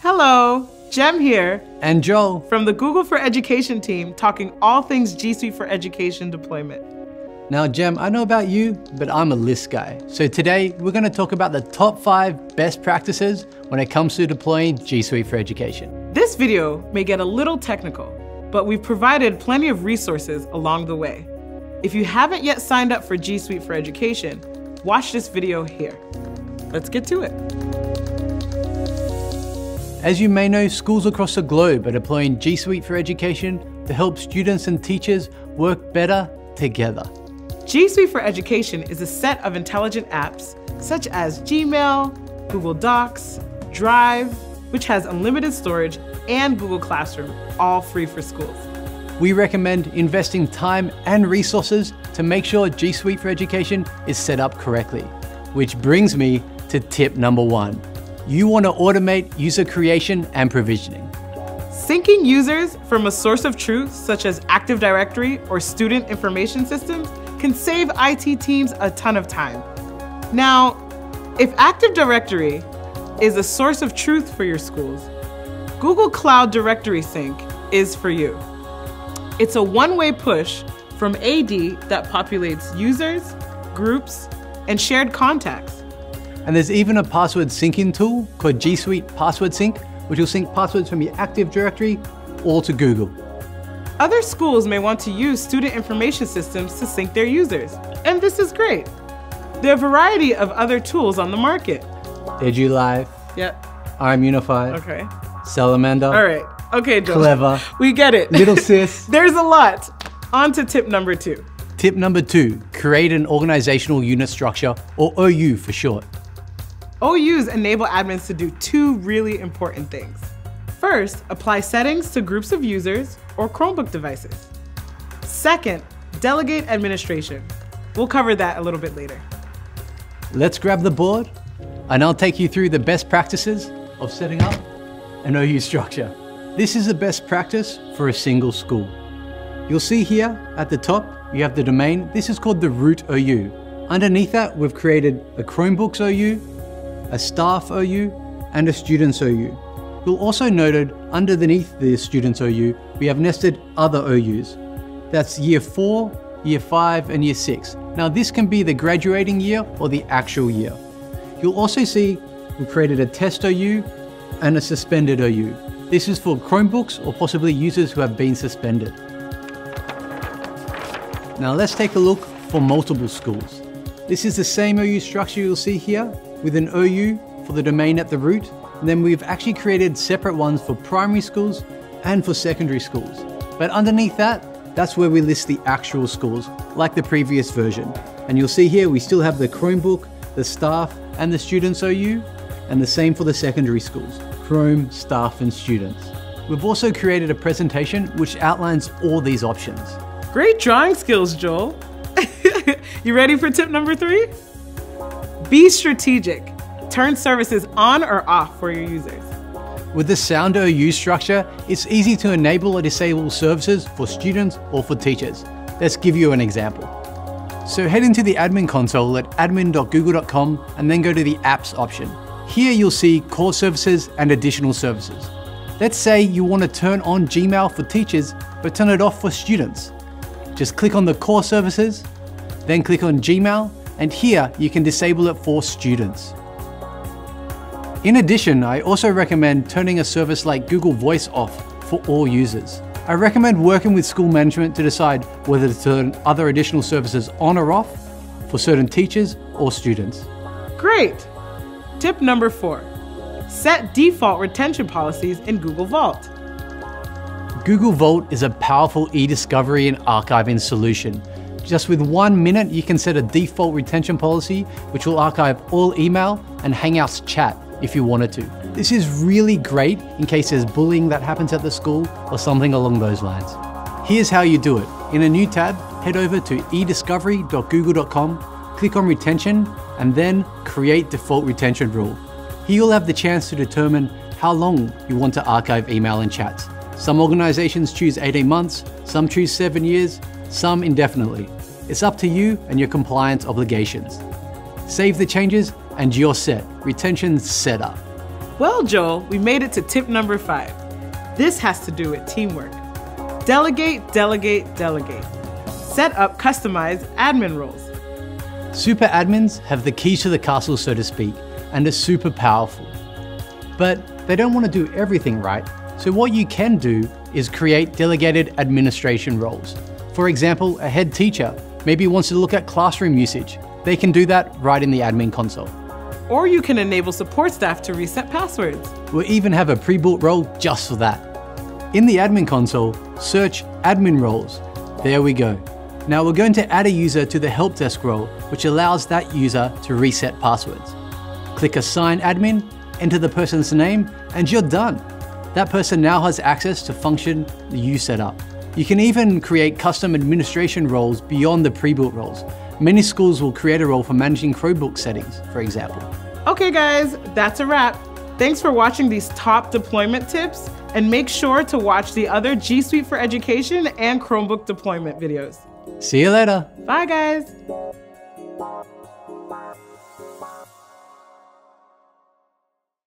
Hello, Jem here And Joel. from the Google for Education team talking all things G Suite for Education deployment. now Jem, I know about you, but I'm a list guy. So today we're going to talk about the top five best practices when it comes to deploying G Suite for Education. This video may get a little technical, but we've provided plenty of resources along the way. If you haven't yet signed up for G Suite for Education, watch this video here. Let's get to it. As you may know, schools across the globe are deploying G Suite for Education to help students and teachers work better together. G Suite for Education is a set of intelligent apps such as Gmail, Google Docs, Drive, which has unlimited storage, and Google Classroom, all free for schools. We recommend investing time and resources to make sure G Suite for Education is set up correctly. Which brings me to tip number one. You want to automate user creation and provisioning. Syncing users from a source of truth, such as Active Directory or student information systems, can save IT teams a ton of time. Now, if Active Directory is a source of truth for your schools, Google Cloud Directory Sync is for you. It's a one way push from AD that populates users, groups, and shared contacts. And there's even a password syncing tool called G Suite Password Sync, which will sync passwords from your Active Directory all to Google. Other schools may want to use student information systems to sync their users, and this is great. There are a variety of other tools on the market. EduLive, Yep. I'm Unified, Okay. Salamander, All right. Okay. Clever, We get it. Little Sis. There's a lot. On to tip number two. Tip number two create an organizational unit structure, or OU for short. OUs enable admins to do two really important things. First, apply settings to groups of users or Chromebook devices. Second, delegate administration. We'll cover that a little bit later. Let's grab the board and I'll take you through the best practices of setting up an OU structure. This is the best practice for a single school. You'll see here at the top, you have the domain. This is called the root OU. Underneath that, we've created a Chromebooks OU, a staff OU, and a students OU. You'll also noted underneath the students OU, we have nested other OUs. That's year four, year five, and year six. Now this can be the graduating year or the actual year. You'll also see we created a test OU and a suspended OU. This is for Chromebooks or possibly users who have been suspended. Now let's take a look for multiple schools. This is the same OU structure you'll see here with an OU for the domain at the root. And then we've actually created separate ones for primary schools and for secondary schools. But underneath that, that's where we list the actual schools, like the previous version. And you'll see here we still have the Chromebook, the staff, and the students OU, and the same for the secondary schools, Chrome, staff, and students. We've also created a presentation which outlines all these options. Great drawing skills, Joel. you ready for tip number three? Be strategic. Turn services on or off for your users. With the Sound OU structure, it's easy to enable or disable services for students or for teachers. Let's give you an example. So head into the admin console at admin.google.com and then go to the apps option. Here you'll see core services and additional services. Let's say you want to turn on Gmail for teachers but turn it off for students. Just click on the core services, then click on Gmail, and here you can disable it for students. In addition, I also recommend turning a service like Google Voice off for all users. I recommend working with school management to decide whether to turn other additional services on or off for certain teachers or students. Great. Tip number four set default retention policies in Google Vault. Google Vault is a powerful e-discovery and archiving solution. Just with one minute, you can set a default retention policy, which will archive all email and Hangouts chat if you wanted to. This is really great in case there's bullying that happens at the school or something along those lines. Here's how you do it. In a new tab, head over to ediscovery.google.com, click on retention, and then create default retention rule. Here you'll have the chance to determine how long you want to archive email and chats. Some organizations choose 18 months, some choose 7 years, some indefinitely. It's up to you and your compliance obligations. Save the changes and you're set. Retention set up. Well, Joel, we made it to tip number five. This has to do with teamwork. Delegate, delegate, delegate. Set up customized admin roles. Super admins have the keys to the castle, so to speak, and are super powerful. But they don't want to do everything right, so what you can do is create delegated administration roles. For example, a head teacher maybe wants to look at classroom usage. They can do that right in the admin console. Or you can enable support staff to reset passwords. We'll even have a pre-built role just for that. In the admin console, search admin roles. There we go. Now we're going to add a user to the help desk role, which allows that user to reset passwords. Click assign admin, enter the person's name, and you're done. That person now has access to function you set up. You can even create custom administration roles beyond the pre-built roles. Many schools will create a role for managing Chromebook settings, for example. Okay guys, that's a wrap. Thanks for watching these top deployment tips and make sure to watch the other G Suite for Education and Chromebook deployment videos. See you later. Bye guys.